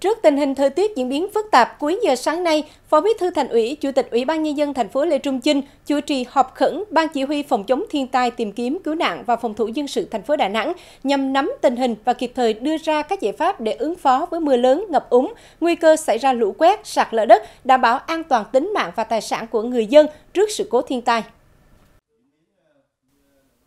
Trước tình hình thời tiết diễn biến phức tạp, cuối giờ sáng nay, Phó Bí thư Thành ủy, Chủ tịch Ủy ban nhân dân thành phố Lê Trung Chinh chủ trì họp khẩn Ban chỉ huy phòng chống thiên tai tìm kiếm cứu nạn và phòng thủ dân sự thành phố Đà Nẵng nhằm nắm tình hình và kịp thời đưa ra các giải pháp để ứng phó với mưa lớn, ngập úng, nguy cơ xảy ra lũ quét, sạt lở đất, đảm bảo an toàn tính mạng và tài sản của người dân trước sự cố thiên tai.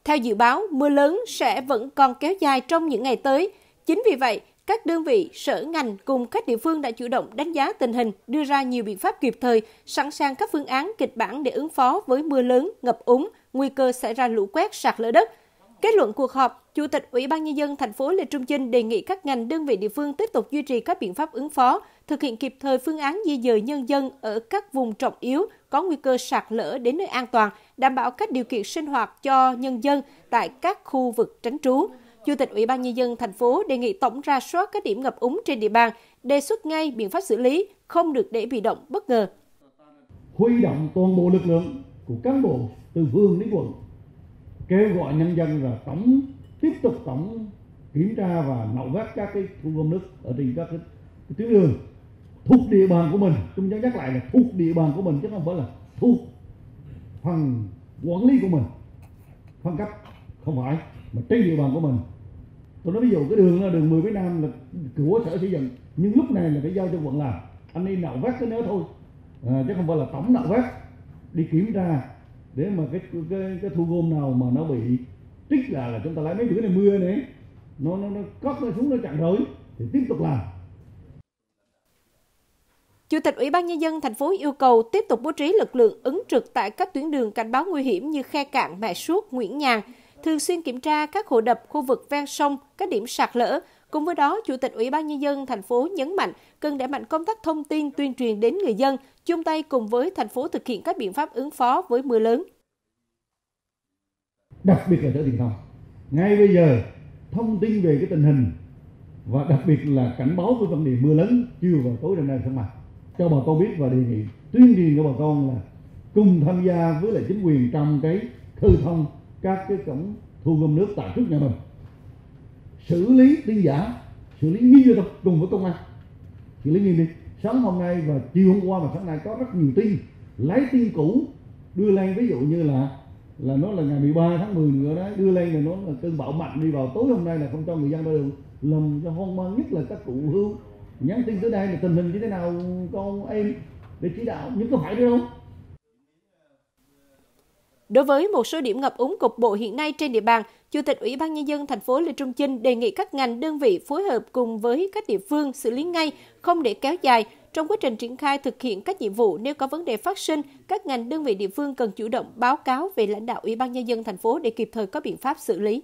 Theo dự báo, mưa lớn sẽ vẫn còn kéo dài trong những ngày tới. Chính vì vậy, các đơn vị, sở ngành cùng các địa phương đã chủ động đánh giá tình hình, đưa ra nhiều biện pháp kịp thời, sẵn sàng các phương án kịch bản để ứng phó với mưa lớn, ngập úng, nguy cơ xảy ra lũ quét, sạt lở đất. Kết luận cuộc họp, Chủ tịch Ủy ban nhân dân thành phố Lê Trung Chinh đề nghị các ngành đơn vị địa phương tiếp tục duy trì các biện pháp ứng phó, thực hiện kịp thời phương án di dời nhân dân ở các vùng trọng yếu có nguy cơ sạt lở đến nơi an toàn, đảm bảo các điều kiện sinh hoạt cho nhân dân tại các khu vực tránh trú. Chủ tịch Ủy ban nhân dân thành phố đề nghị tổng ra soát các điểm ngập úng trên địa bàn, đề xuất ngay biện pháp xử lý, không được để bị động bất ngờ. Huy động toàn bộ lực lượng của cán bộ từ phường đến quận kêu gọi nhân dân là tổng tiếp tục tổng kiểm tra và nạo vét các cái thu gom nước ở trên các cái, cái tuyến đường thuộc địa bàn của mình chúng tôi nhắc lại là thuộc địa bàn của mình chứ không phải là thuộc phần quản lý của mình phân cấp không phải mà trên địa bàn của mình. Tôi nói ví dụ cái đường là đường 10 với nam là của sở xây dựng nhưng lúc này là phải giao cho quận làm. Anh đi nạo vét cái nếu thôi. À, chứ không phải là tổng nạo vét. Đi kiểm tra để mà cái cái cái thu gom nào mà nó bị trích là là chúng ta lấy mấy bữa này mưa này. Nó nó nó cất nó xuống nó chặn rồi thì tiếp tục làm. Chủ tịch Ủy ban Nhân dân thành phố yêu cầu tiếp tục bố trí lực lượng ứng trực tại các tuyến đường cảnh báo nguy hiểm như Khe Cạn, Mẹ Suốt, Nguyễn Nhàn, thường xuyên kiểm tra các hồ đập, khu vực ven sông, các điểm sạt lở. Cùng với đó, Chủ tịch Ủy ban Nhân dân thành phố nhấn mạnh cần đẩy mạnh công tác thông tin tuyên truyền đến người dân, chung tay cùng với thành phố thực hiện các biện pháp ứng phó với mưa lớn. Đặc biệt là sở tiền phòng. Ngay bây giờ, thông tin về cái tình hình và đặc biệt là cảnh báo với vấn đề mưa lớn chiều và tối đêm nay sẽ mặt cho bà con biết và đề nghị tuyên truyền cho bà con là cùng tham gia với lại chính quyền trong cái khơi thông các cái cổng thu gom nước tại trước nhà mình. Xử lý tin giả, xử lý nghiêm cho cùng với công an. Xử lý nghiêm đi. Sáng hôm nay và chiều hôm qua và sáng nay có rất nhiều tin lấy tin cũ, đưa lên. Ví dụ như là là nó là ngày 13 tháng 10 nữa đó đưa lên là nó là cơn bão mạnh đi. Vào tối hôm nay là không cho người dân ra đường. Làm cho hoang mang nhất là các cụ hưu. Nhắn tin tới đây là tình hình như thế nào, con, em, để chỉ đạo. Nhưng có phải đâu? Đối với một số điểm ngập úng cục bộ hiện nay trên địa bàn, Chủ tịch Ủy ban nhân dân thành phố Lê Trung Chinh đề nghị các ngành đơn vị phối hợp cùng với các địa phương xử lý ngay, không để kéo dài. Trong quá trình triển khai thực hiện các nhiệm vụ nếu có vấn đề phát sinh, các ngành đơn vị địa phương cần chủ động báo cáo về lãnh đạo Ủy ban nhân dân thành phố để kịp thời có biện pháp xử lý.